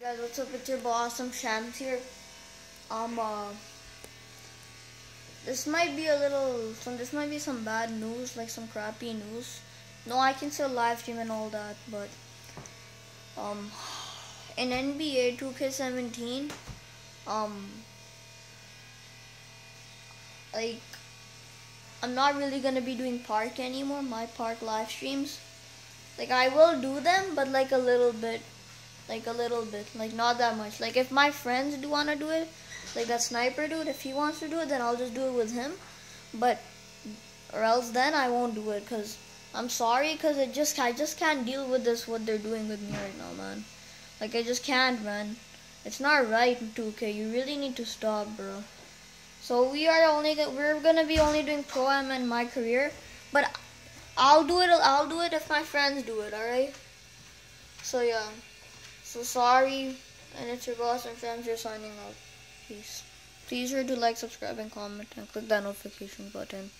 guys, what's up? It's your boss, I'm Shams here. Um, uh, this might be a little, some, this might be some bad news, like some crappy news. No, I can still live stream and all that, but, um, in NBA 2K17, um, like, I'm not really gonna be doing park anymore, my park live streams. Like, I will do them, but like a little bit like a little bit, like not that much. Like if my friends do wanna do it, like that sniper dude, if he wants to do it, then I'll just do it with him. But or else then I won't do it, cause I'm sorry, cause it just I just can't deal with this what they're doing with me right now, man. Like I just can't, man. It's not right, 2K. You really need to stop, bro. So we are only we're gonna be only doing pro am in my career, but I'll do it. I'll do it if my friends do it. All right. So yeah. So sorry, and it's your boss and friends You're signing out. Peace. Please sure to like, subscribe, and comment, and click that notification button.